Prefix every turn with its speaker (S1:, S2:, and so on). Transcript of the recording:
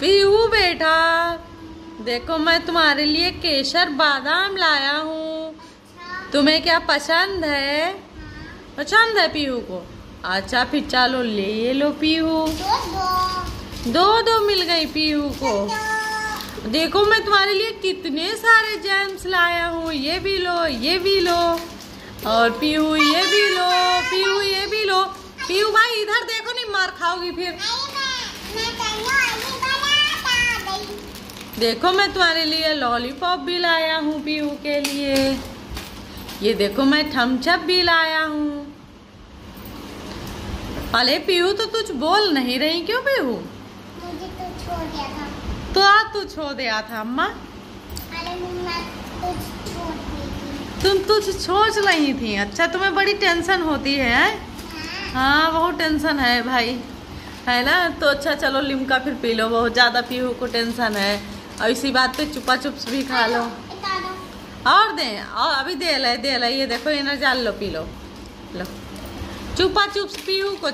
S1: पीहू बेटा। देखो, मैं तुम्हारे लिए केसर बादाम लाया हूँ। तुम्हें क्या पसंद है? पसंद है पीहू को? अच्छा फिर चलो ले ये लो पीहू।
S2: दो दो
S1: दो मिल गई पीहू को। देखो, मैं तुम्हारे लिए कितने सारे जैम्स लाया हूँ। ये भी लो, ये भी लो। और पीहू, ये भी लो, पीहू, ये भी लो। पीहू भाई, इधर देखो, नहीं मार खाओगी फिर
S2: नहीं मैं मैं तेनो अभी बनाता गई
S1: देखो मैं तुम्हारे लिए लॉलीपॉप भी लाया हूँ पीहू के लिए। ये देखो मैं थम्सअप भी लाया हूँ। अरे पीहू तो कुछ बोल नहीं रही क्यों पीहू?
S2: मुझे तो छोड़ दिया था।
S1: तो आज तू छोड़ दिया था अम्मा।
S2: अरे मैं कुछ छोड़
S1: तुम कुछ सोच रही थी। अच्छा तुम्हें बड़ी टेंशन होती है? हाँ।
S2: हाँ
S1: बहुत टेंशन है भाई। है ना? तो अच्छा चलो लिमका फिर पी लो बहुत ज़्यादा पीहू को टेंशन है। और इसी बात पे चुपा चुप्स भी खा लो। और दे, और अभी दे ले दे ले, ये देखो, इन्हें जाल लो, पी लो। लो। चुपा चुप्स पीहू को